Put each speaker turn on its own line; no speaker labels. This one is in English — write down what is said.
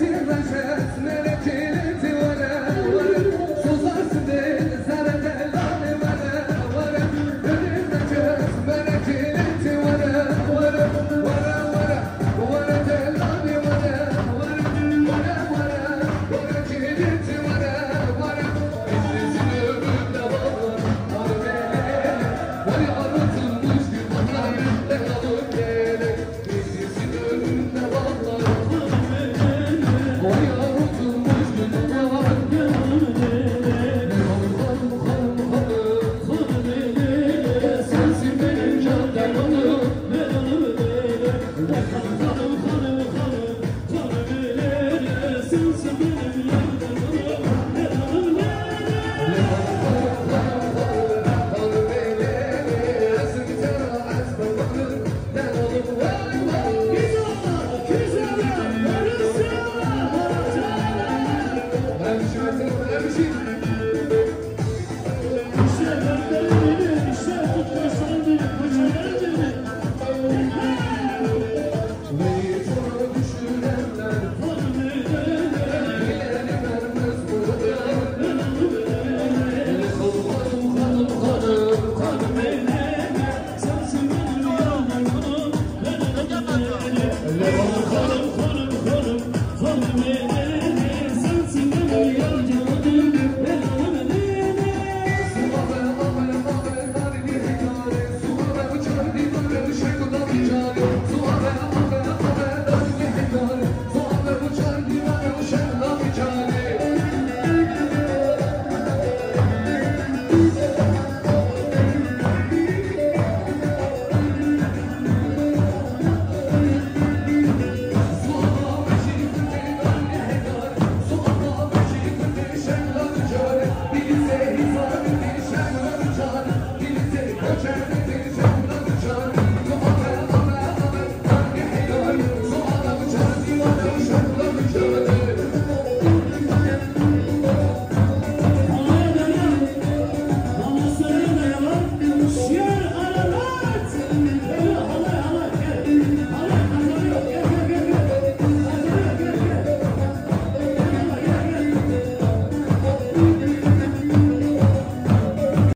tears and